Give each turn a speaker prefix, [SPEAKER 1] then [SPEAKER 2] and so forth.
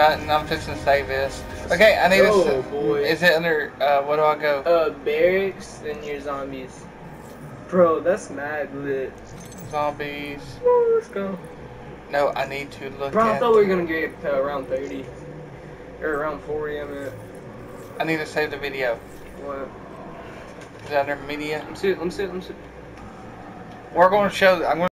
[SPEAKER 1] Nothing. I'm fixing to save this. Okay, I need
[SPEAKER 2] Oh,
[SPEAKER 1] to.
[SPEAKER 2] boy.
[SPEAKER 1] Is it under? Uh, what do I go?
[SPEAKER 2] Uh, barracks and your zombies. Bro, that's mad lit.
[SPEAKER 1] Zombies.
[SPEAKER 2] Woo, let's go.
[SPEAKER 1] No, I need to look
[SPEAKER 2] Bro, I thought we were gonna get to around 30. Or around 40, I mean,
[SPEAKER 1] I need to save the video.
[SPEAKER 2] What?
[SPEAKER 1] Is that under media?
[SPEAKER 2] Let me see, let me see, let me see.
[SPEAKER 1] We're going to show. I'm going.